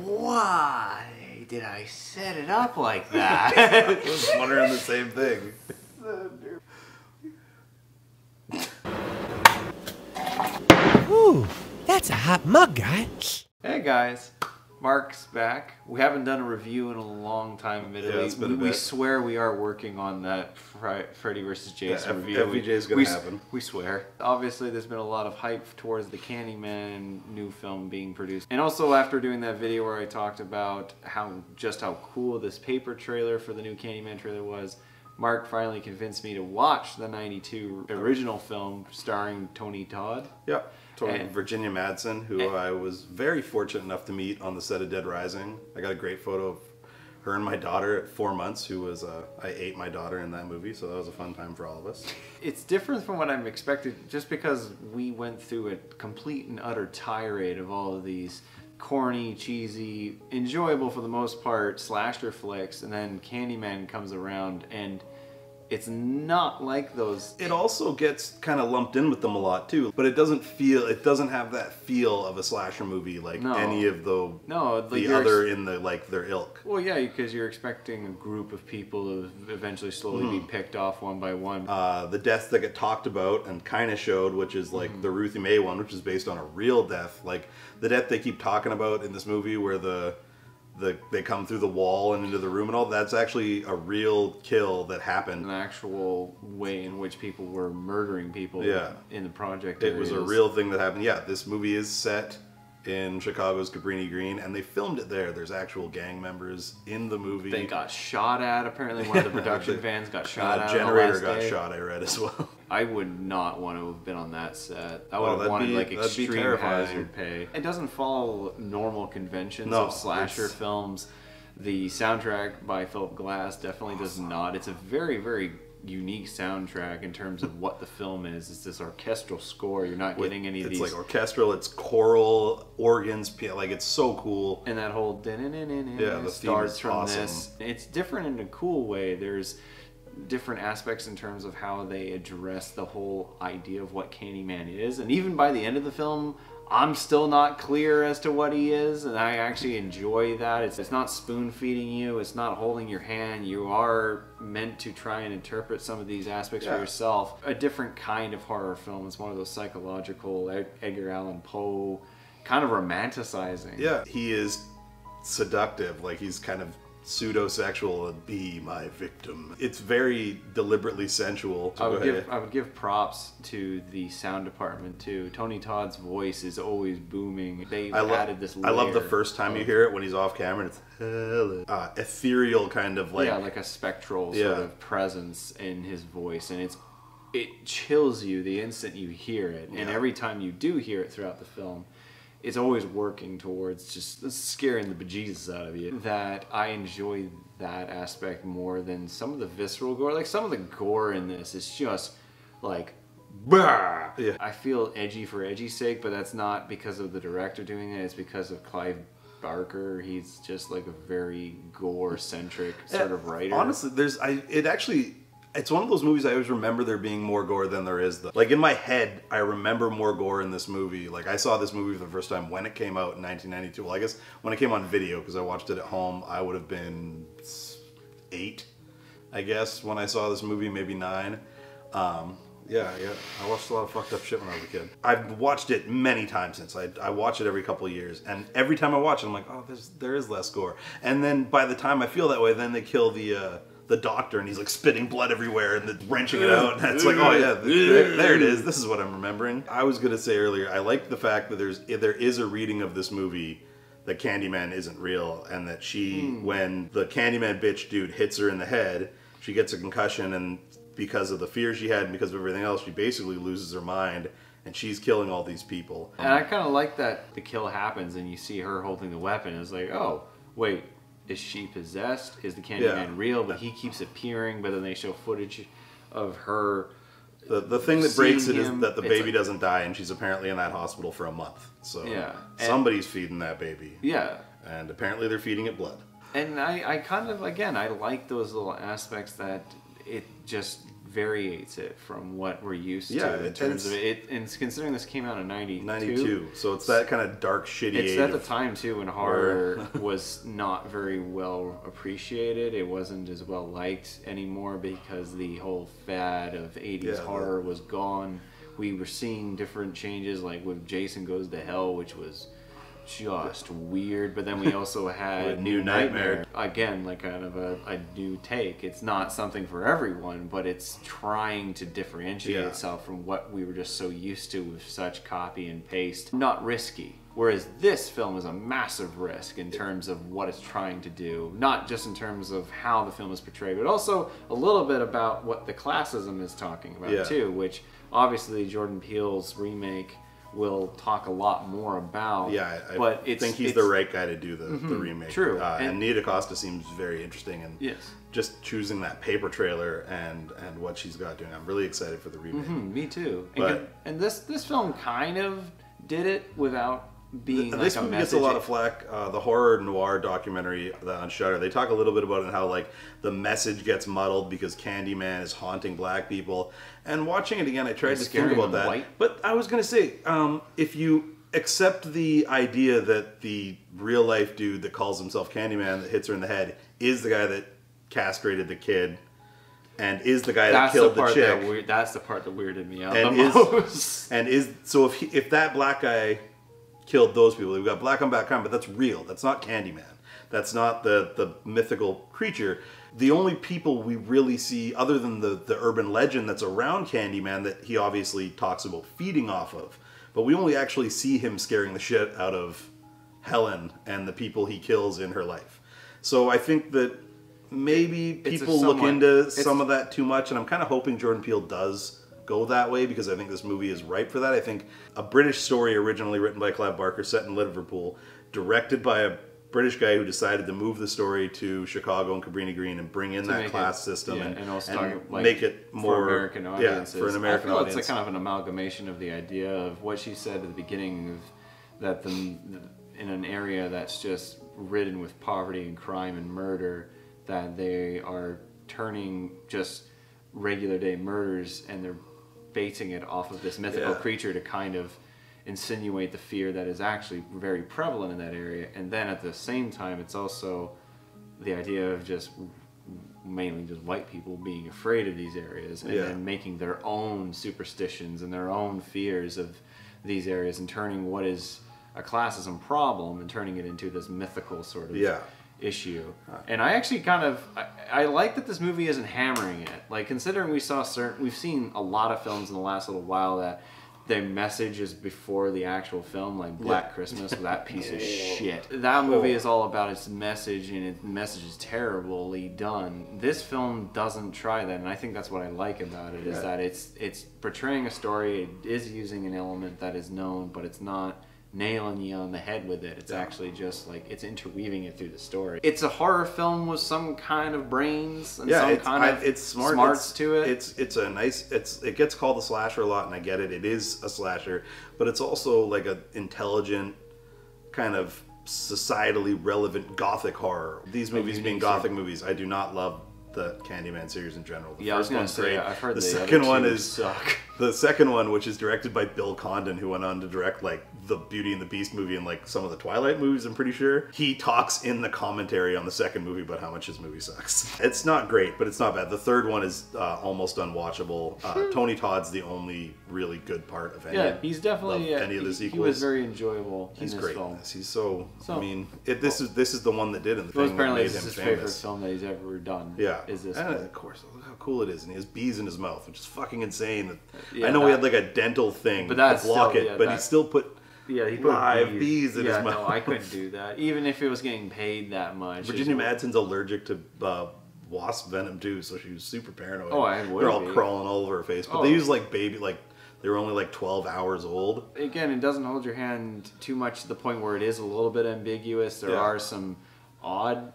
Why did I set it up like that? I was wondering the same thing. Ooh, that's a hot mug, guys. hey guys, Mark's back. We haven't done a review in a long time, admittedly. Yeah, we, we swear we are working on that Freddy vs. Jason F- review. We- FVJ is gonna we happen. We swear. Obviously, there's been a lot of hype towards the Candyman new film being produced, and also after doing that video where I talked about how just how cool this paper trailer for the new Candyman trailer was. Mark finally convinced me to watch the 92 original film starring Tony Todd. Yep. Toward And- Virginia Madsen, who I was very fortunate enough to meet on the set of Dead Rising. I got a great photo of her and my daughter at four months, who was, uh, I ate my daughter in that movie, so that was a fun time for all of us. It's different from what I'm expected just because we went through a complete and utter tirade of all of these corny, cheesy, enjoyable for the most part slasher flicks, and then Candyman comes around and it's not like those. It also gets kind of lumped in with them a lot too, but it doesn't feel, it doesn't have that feel of a slasher movie like No. any of the, No, like the other in the, like, their ilk. Well, yeah, because you're expecting a group of people to eventually slowly be picked off one by one. uh, the deaths that get talked about and kind of showed, which is like Mm-hmm. the Ruthie May one, which is based on a real death, like the death they keep talking about in this movie, where the the they come through the wall and into the room and all. That's actually a real kill that happened. an actual way in which people were murdering people Yeah. in the project. It was a real thing that happened. Yeah, this movie is set in Chicago's Cabrini Green, and they filmed it there. There's actual gang members in the movie. They got shot at. Apparently, one of the production The- fans got shot uh, at. generator got day. shot. I read as well. I would not want to have been on that set. I would Oh, have wanted be- like extreme hazard pay. It doesn't follow normal conventions No, of slasher films. The soundtrack by Philip Glass definitely does not. It's a very, very unique soundtrack in terms of what the film is. It's this orchestral score. You're not getting any of it's these. like orchestral. It's choral organs. Like it's so cool. and that whole yeah, the starts from awesome. this. It's different in a cool way. There's different aspects in terms of how they address the whole idea of what Candyman is, and even by the end of the film, I'm still not clear as to what he is, and I actually enjoy that. It's, it's not spoon feeding you. It's not holding your hand. You are meant to try and interpret some of these aspects for yourself. A different kind of horror film. It's one of those psychological Ed- Edgar Allan Poe kind of romanticizing. Yeah, he is seductive. Like he's kind of pseudo-sexual and be my victim. It's very deliberately sensual. I would give. I would give props to the sound department too. Tony Todd's voice is always booming. They added this. I love the first time you hear it when he's off camera. It's hella, uh, ethereal kind of like yeah, like a spectral sort Yeah. of presence in his voice, and it's it chills you the instant you hear it, and Yeah. every time you do hear it throughout the film, it's always working towards just scaring the bejesus out of you. Mm-hmm. That I enjoy that aspect more than some of the visceral gore. Like some of the gore in this is just like. Bah! Yeah. I feel edgy for edgy's sake, but that's not because of the director doing it. It's because of Clive Barker. He's just like a very gore centric eh, sort of writer. Honestly, there's I. It actually. It's one of those movies I always remember there being more gore than there is. Though. Like in my head, I remember more gore in this movie. Like I saw this movie for the first time when it came out in 1992. Well, I guess when it came on video because I watched it at home, I would have been eight, I guess, when I saw this movie, maybe nine. Um, yeah, yeah. I watched a lot of fucked up shit when I was a kid. I've watched it many times since. I, I watch it every couple years, and every time I watch it, I'm like, oh, there's there is less gore. And then by the time I feel that way, then they kill the uh, the doctor, and he's like spitting blood everywhere and the, wrenching it out. And it's like, oh yeah, there, there it is. This is what I'm remembering. I was gonna say earlier, I like the fact that there's there is a reading of this movie that Candyman isn't real, and that she, hmm. when the Candyman bitch dude hits her in the head, she gets a concussion, and because of the fear she had and because of everything else, she basically loses her mind, and she's killing all these people. and I kind of like that the kill happens and you see her holding the weapon. It's like, oh, wait, is she possessed? Is the Candyman Yeah. real? But he keeps appearing, but then they show footage of her. The, the thing that breaks it is that the baby like- doesn't die, and she's apparently in that hospital for a month. So Yeah. And- somebody's feeding that baby, Yeah. and apparently they're feeding it blood. And I, I kind of, again, I like those little aspects that it just variates it from what we're used Yeah, to in terms of it. And considering this came out in '92, 92. So it's that kind of dark, shitty it's at the time too when horror was not very well appreciated. It wasn't as well liked anymore because the whole fad of '80s Yeah, horror was gone. We were seeing different changes, like with Jason Goes to Hell, which was just weird. But then we also had New Nightmare. Nightmare. Again, like kind of a, a new take. It's not something for everyone, but it's trying to differentiate Yeah. itself from what we were just so used to with such copy and paste. Not risky. Whereas this film is a massive risk in terms of what it's trying to do, not just in terms of how the film is portrayed, but also a little bit about what the classism is talking about Yeah. too, which obviously Jordan Peele's remake will talk a lot more about. Yeah, I, I but it's, think he's Mm-hmm. the right guy to do the, the remake. true. Uh, and, And- Nia DaCosta seems very interesting, and Yes. just choosing that paper trailer and and what she's got doing, I'm really excited for the remake. Hmm, me too. And, But- con- and this this film kind of did it without being like this a movie gets a lot of flack. Uh, the Horror Noire documentary that on Shudder, they talk a little bit about it, and how like the message gets muddled because Candyman is haunting black people. And watching it again, I tried to think about that. white. But I was gonna say, um, if you accept the idea that the real life dude that calls himself Candyman that hits her in the head is the guy that castrated the kid. And is the guy that's that killed the part chick that weird, that's the part that weirded me out and the is most. and is so if he, if that black guy killed those people, we've got black on black crime, but that's real. That's not Candyman. That's not the the mythical creature. The only people we really see, other than the the urban legend that's around Candyman, that he obviously talks about feeding off of, but we only actually see him scaring the shit out of Helen and the people he kills in her life. So I think that maybe people look into some of that too much, and I'm kind of hoping Jordan Peele does go that way because I think this movie is ripe for that. I think a British story originally written by Clive Barker, set in Liverpool, directed by a British guy who decided to move the story to Chicago and Cabrini Green and bring in to that class it- system yeah, and, also and talk, like, make it more for American audiences. Yeah, for an American I feel audience. It's a kind of an amalgamation of the idea of what she said at the beginning of that the, in an area that's just ridden with poverty and crime and murder, that they are turning just regular day murders and they're basing it off of this mythical Yeah. creature to kind of insinuate the fear that is actually very prevalent in that area. And then at the same time, it's also the idea of just mainly just white people being afraid of these areas and Yeah. then making their own superstitions and their own fears of these areas and turning what is a classism problem and turning it into this mythical sort of Yeah. Issue. And I actually kind of I, I like that this movie isn't hammering it. Like considering we saw certain we've seen a lot of films in the last little while that the message is before the actual film, like Black Yeah. Christmas, that piece of shit. That movie is all about its message, and its message is terribly done. This film doesn't try that, and I think that's what I like about it is Yeah. that it's it's portraying a story. It is using an element that is known, but it's not nailing you on the head with it. It's actually just like it's interweaving it through the story. It's a horror film with some kind of brains and yeah, some it's, kind I- of it's smart. smarts it's, to it. It's it's a nice. It's it gets called a slasher a lot, and I get it. It is a slasher, but it's also like a intelligent kind of societally relevant gothic horror. These movies being gothic movies, I do not love the Candyman series in general. The yeah, I was first gonna one's say great. I've heard the the second other one is suck. the second one, which is directed by Bill Condon, who went on to direct like the Beauty and the Beast movie and like some of the Twilight movies. I'm pretty sure he talks in the commentary on the second movie about how much his movie sucks. It's not great, but it's not bad. The third one is uh, almost unwatchable. Uh, Tony Todd's the only really good part of any. yeah, he's definitely of yeah, any of the he, he sequels. was very enjoyable He's in this great. in film. this. He's so. So- I mean, it, this is this is the one that did it. The Well, thing that apparently made this him is his favorite film that he's ever done. Yeah, is this one. of course, look how cool it is, and he has bees in his mouth, which is fucking insane. Yeah, I know he had like a dental thing But to block still- it, yeah, but he still put Yeah, he put live bees in yeah, his mouth. no. I couldn't do that. Even if it was getting paid that much. Virginia Madsen's allergic to uh, wasp venom too, so she was super paranoid. Oh, I would They're all be. crawling all over her face, but Oh. they use like baby, like they were only like 12 hours old. Again, it doesn't hold your hand too much to the point where it is a little bit ambiguous. There Yeah. are some odd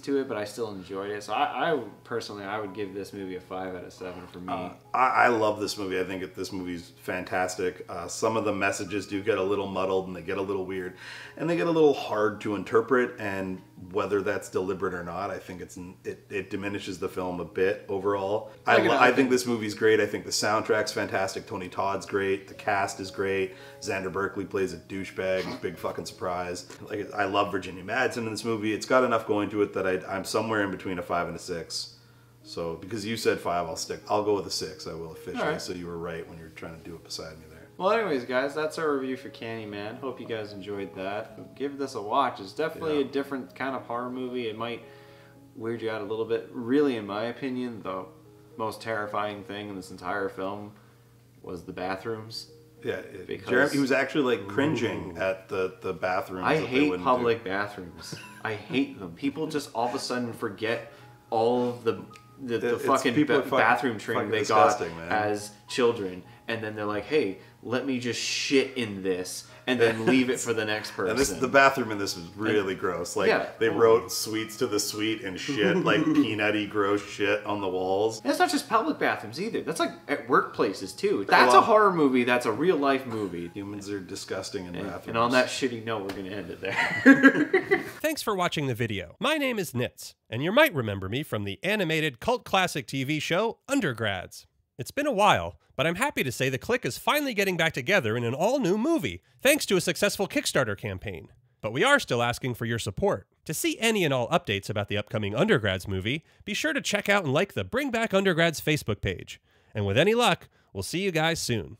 to it, but I still enjoyed it. So I, I personally, I would give this movie a five out of seven for me. I, I love this movie. I think this movie's fantastic. Uh, some of the messages do get a little muddled and they get a little weird, and they get a little hard to interpret. And whether that's deliberate or not, I think it's it, it diminishes the film a bit overall. I, lo- I think this movie's great. I think the soundtrack's fantastic. Tony Todd's great. The cast is great. Xander Berkeley plays a douchebag. Big fucking surprise. Like I love Virginia Madsen in this movie. It's got enough going to it that I, I'm somewhere in between a five and a six. So because you said five, I'll stick. I'll go with a six. I will officially. All right. So you were right when you were trying to do it beside me there. Well, anyways, guys, that's our review for Candyman. Hope you guys enjoyed that. Give this a watch. It's definitely a different kind of horror movie. It might weird you out a little bit. Really, in my opinion, the most terrifying thing in this entire film was the bathrooms. Yeah, it- Because- Jeremy, he was actually like cringing at the the bathrooms. I hate public do. bathrooms. I hate them. People just all of a sudden forget all of the the, the It's- fucking people ba- fucking- bathroom training fucking they got man. as children, and then they're like, "Hey, let me just shit in this," and then leave it for the next person. And this the bathroom in this was really gross. Like Yeah. they wrote sweets to the sweet and shit, like peanutty gross shit on the walls. And it's not just public bathrooms either. That's like at workplaces too. That's a love- horror movie. That's a real life movie. Humans are disgusting in And, bathrooms. and on that shitty note, we're gonna end it there. Thanks for watching the video. My name is Nitz, and you might remember me from the animated cult classic TV show Undergrads. It's been a while, but I'm happy to say the Click is finally getting back together in an all new movie, thanks to a successful Kickstarter campaign. But we are still asking for your support. To see any and all updates about the upcoming Undergrads movie, be sure to check out and like the Bring Back Undergrads Facebook page. And with any luck, we'll see you guys soon.